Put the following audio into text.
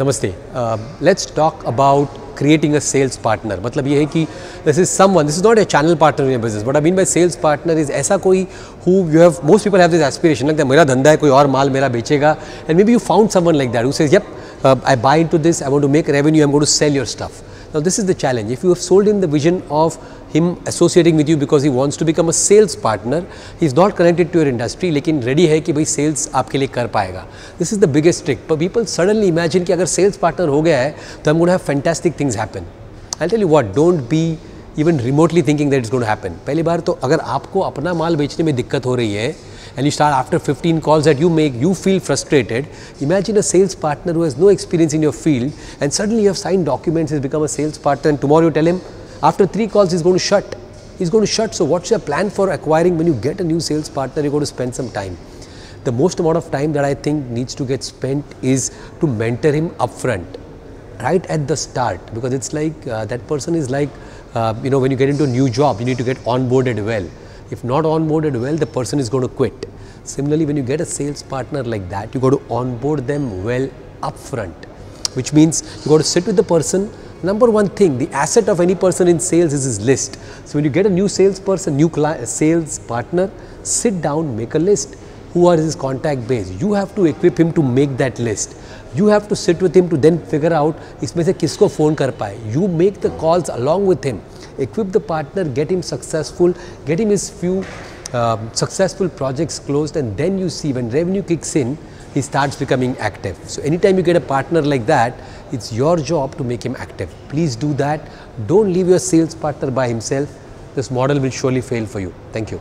नमस्ते। Let's talk about creating a sales partner मतलब ये है कि this is someone this is not a channel partner in business but I mean by sales partner is ऐसा कोई who you have most people have this aspiration लगता है, मेरा धंधा है, कोई और माल मेरा बेचेगा। And may be you found someone like that who says yup I buy into this I want to make revenue I am go to sell your stuff now this is the challenge if you have sold him the vision of him associating with you because he wants to become a sales partner he is not connected to your industry लेकिन ready है कि भाई sales आपके लिए कर पाएगा this is the biggest trick but people suddenly imagine कि अगर sales partner हो गया है तो I'm going to have fantastic things happen I'll tell you what don't be even remotely thinking that it's going to happen पहली बार तो अगर आपको अपना माल बेचने में दिक्कत हो रही है and you start after 15 calls that you make, you feel frustrated. Imagine a sales partner who has no experience in your field and suddenly you have signed documents, he's become a sales partner and tomorrow you tell him after three calls, he's going to shut. He's going to shut. So, what's your plan for acquiring when you get a new sales partner? You're going to spend some time. The most amount of time that I think needs to get spent is to mentor him upfront, right at the start, because it's like uh, that person is like, uh, you know, when you get into a new job, you need to get onboarded well. If not onboarded well, the person is going to quit. Similarly, when you get a sales partner like that, you got to onboard them well upfront, which means you got to sit with the person Number one thing, the asset of any person in sales is his list. So when you get a new salesperson, new sales partner, sit down, make a list. Who are his contact base? You have to equip him to make that list. You have to sit with him to then figure out इसमें से किसको phone कर पाए. You make the calls along with him. Equip the partner, get him successful, get him his few uh, successful projects closed, and then you see when revenue kicks in, he starts becoming active. So anytime you get a partner like that, it's your job to make him active. Please do that. Don't leave your sales partner by himself. This model will surely fail for you. Thank you.